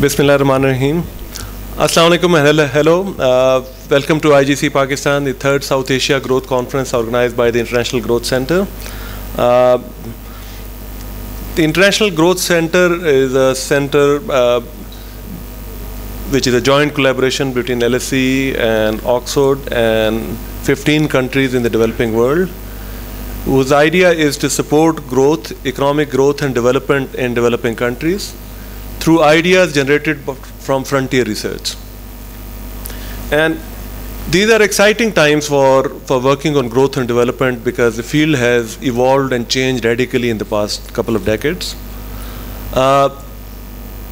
Bismillah ar-Rahman ar-Rahim. Assalamu alaikum and hello. hello. Uh, welcome to IGC Pakistan, the third South Asia Growth Conference organized by the International Growth Center. Uh, the International Growth Center is a center uh, which is a joint collaboration between LSE and Oxford and 15 countries in the developing world, whose idea is to support growth, economic growth and development in developing countries through ideas generated from frontier research. And these are exciting times for, for working on growth and development because the field has evolved and changed radically in the past couple of decades. Uh,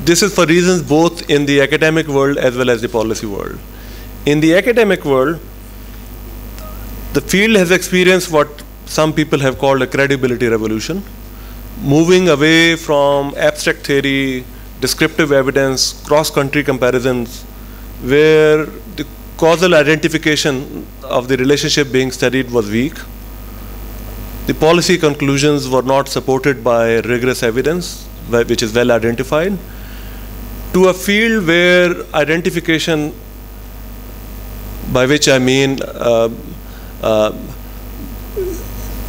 this is for reasons both in the academic world as well as the policy world. In the academic world, the field has experienced what some people have called a credibility revolution, moving away from abstract theory descriptive evidence, cross-country comparisons, where the causal identification of the relationship being studied was weak. The policy conclusions were not supported by rigorous evidence, which is well identified, to a field where identification, by which I mean uh, uh,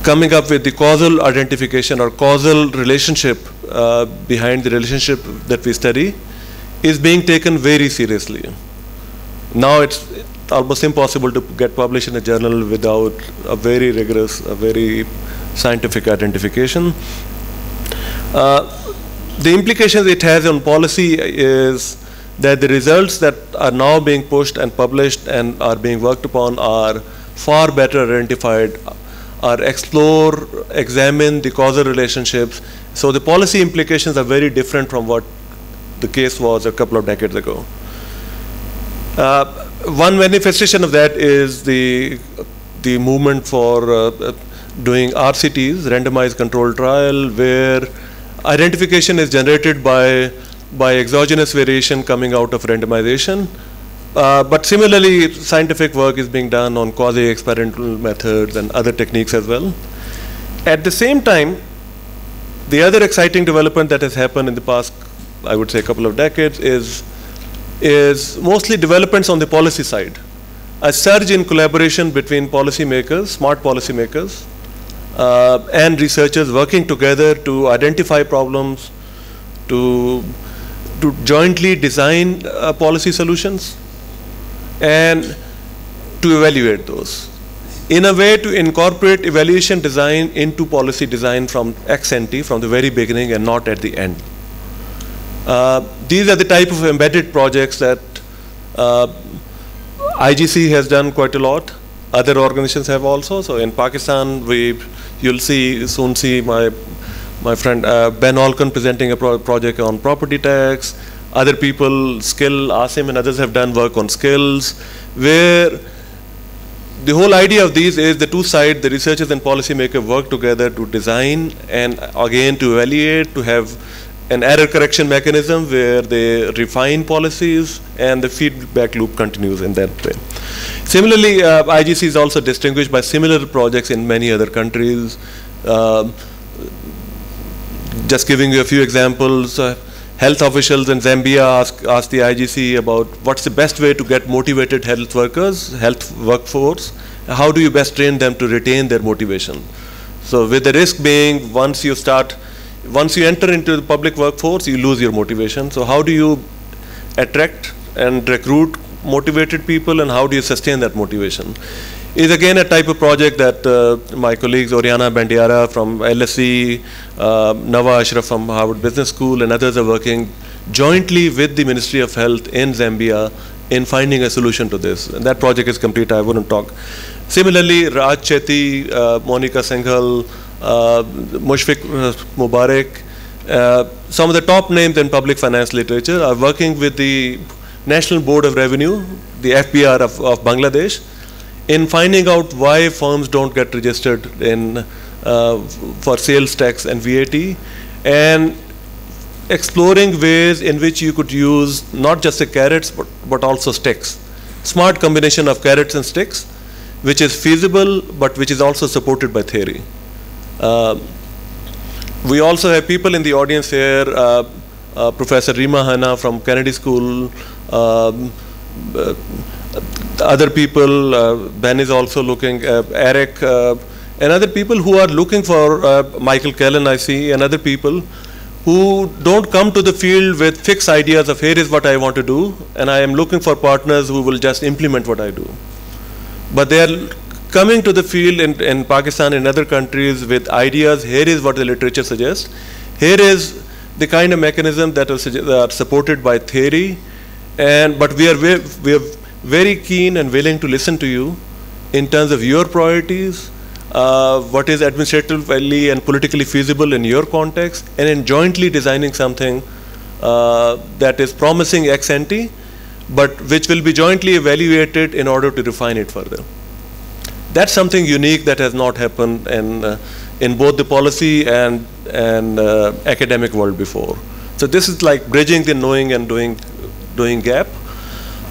coming up with the causal identification or causal relationship uh, behind the relationship that we study is being taken very seriously. Now it's almost impossible to get published in a journal without a very rigorous, a very scientific identification. Uh, the implications it has on policy is that the results that are now being pushed and published and are being worked upon are far better identified are explore, examine the causal relationships. So the policy implications are very different from what the case was a couple of decades ago. Uh, one manifestation of that is the, the movement for uh, doing RCTs, randomized controlled trial, where identification is generated by, by exogenous variation coming out of randomization. Uh, but similarly, scientific work is being done on quasi-experimental methods and other techniques as well. At the same time, the other exciting development that has happened in the past, I would say, a couple of decades is, is mostly developments on the policy side. A surge in collaboration between policymakers, smart policymakers, uh, and researchers working together to identify problems, to, to jointly design uh, policy solutions, and to evaluate those. In a way to incorporate evaluation design into policy design from ex ante, from the very beginning and not at the end. Uh, these are the type of embedded projects that uh, IGC has done quite a lot. Other organizations have also. So in Pakistan, we you'll see soon see my my friend uh, Ben Olken presenting a pro project on property tax other people, Skill, Asim and others have done work on skills, where the whole idea of these is the two sides, the researchers and policymakers work together to design and again to evaluate, to have an error correction mechanism where they refine policies and the feedback loop continues in that way. Similarly, uh, IGC is also distinguished by similar projects in many other countries. Uh, just giving you a few examples, uh, health officials in Zambia ask, ask the IGC about what's the best way to get motivated health workers, health workforce. How do you best train them to retain their motivation? So with the risk being once you start, once you enter into the public workforce, you lose your motivation. So how do you attract and recruit motivated people and how do you sustain that motivation? Is again a type of project that uh, my colleagues Oriana Bandiera from LSE, uh, Nava Ashraf from Harvard Business School and others are working jointly with the Ministry of Health in Zambia in finding a solution to this. And that project is complete, I wouldn't talk. Similarly, Raj Chetty, uh, Monica Singhal, uh, Mushfiq uh, Mobarak, uh, some of the top names in public finance literature are working with the National Board of Revenue, the FBR of, of Bangladesh, in finding out why firms don't get registered in uh, for sales tax and VAT, and exploring ways in which you could use not just the carrots but, but also sticks. Smart combination of carrots and sticks, which is feasible but which is also supported by theory. Uh, we also have people in the audience here. Uh, uh, Professor Rema Hanna from Kennedy School, um, uh, other people, uh, Ben is also looking, uh, Eric, uh, and other people who are looking for, uh, Michael Callen I see, and other people who don't come to the field with fixed ideas of here is what I want to do, and I am looking for partners who will just implement what I do. But they are coming to the field in, in Pakistan and other countries with ideas, here is what the literature suggests, here is the kind of mechanism that are supported by theory, and but we are, we are very keen and willing to listen to you in terms of your priorities, uh, what is administratively and politically feasible in your context, and in jointly designing something uh, that is promising ex ante, but which will be jointly evaluated in order to refine it further. That's something unique that has not happened in, uh, in both the policy and, and uh, academic world before. So this is like bridging the knowing and doing, doing gap.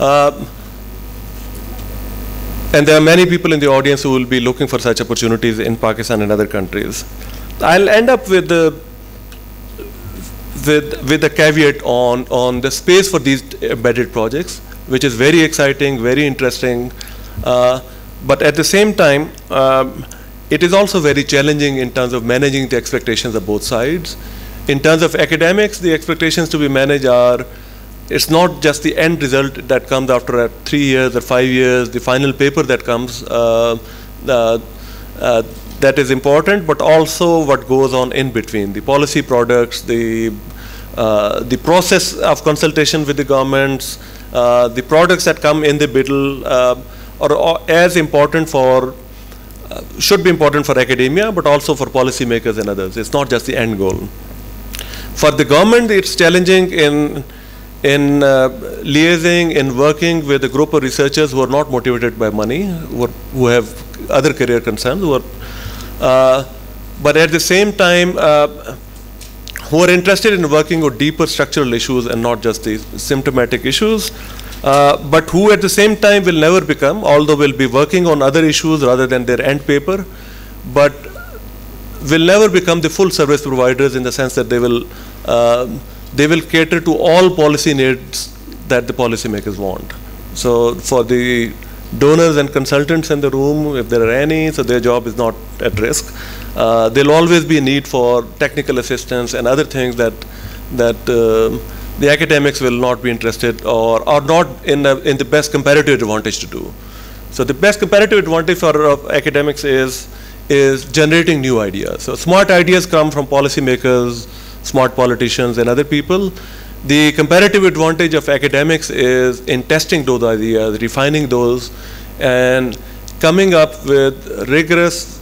Uh, and there are many people in the audience who will be looking for such opportunities in Pakistan and other countries. I'll end up with the with with a caveat on on the space for these embedded projects, which is very exciting, very interesting, uh, but at the same time, um, it is also very challenging in terms of managing the expectations of both sides. In terms of academics, the expectations to be managed are it's not just the end result that comes after uh, three years or five years, the final paper that comes uh, uh, uh, that is important, but also what goes on in between, the policy products, the, uh, the process of consultation with the governments, uh, the products that come in the middle are as important for, should be important for academia, but also for policymakers and others. It's not just the end goal. For the government, it's challenging in in uh, liaising, in working with a group of researchers who are not motivated by money, who, are, who have other career concerns, who are, uh, but at the same time, uh, who are interested in working with deeper structural issues and not just the symptomatic issues, uh, but who at the same time will never become, although will be working on other issues rather than their end paper, but will never become the full service providers in the sense that they will uh, they will cater to all policy needs that the policymakers want. So for the donors and consultants in the room, if there are any, so their job is not at risk. Uh, there'll always be a need for technical assistance and other things that that uh, the academics will not be interested or are not in, a, in the best comparative advantage to do. So the best comparative advantage for uh, academics is is generating new ideas. So smart ideas come from policymakers, smart politicians and other people. The comparative advantage of academics is in testing those ideas, refining those, and coming up with rigorous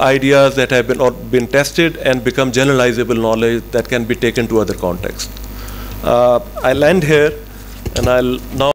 ideas that have been, or been tested and become generalizable knowledge that can be taken to other contexts. Uh, I'll end here, and I'll now